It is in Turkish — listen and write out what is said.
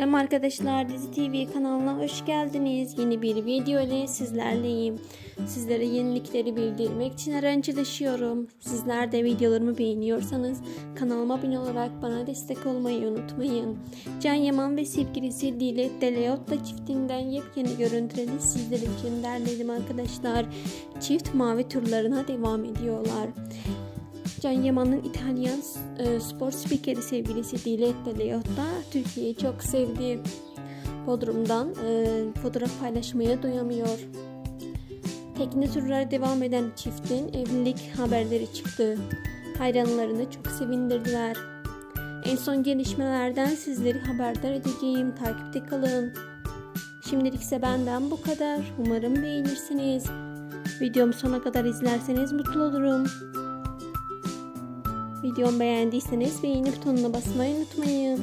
Merhaba arkadaşlar Dizi TV kanalına hoş geldiniz. Yeni bir video ile sizlerleyim. Sizlere yenilikleri bildirmek için arancılaşıyorum. Sizler de videolarımı beğeniyorsanız kanalıma abone olarak bana destek olmayı unutmayın. Can Yaman ve sevgilisi Dilet Deleotta çiftinden yepyeni görüntüleri sizler için derledim arkadaşlar. Çift mavi turlarına devam ediyorlar. Can Yaman'ın İtalyan e, spor spikeri sevgilisi Diletta Leotta Türkiye'yi çok sevdi. Bodrum'dan e, fotoğraf paylaşmaya doyamıyor. Tekne turları devam eden çiftin evlilik haberleri çıktı. Hayranlarını çok sevindirdiler. En son gelişmelerden sizleri haberdar edeceğim. Takipte kalın. Şimdilik ise benden bu kadar. Umarım beğenirsiniz. Videomu sona kadar izlerseniz mutlu olurum. Videomu beğendiyseniz beğeni butonuna basmayı unutmayın.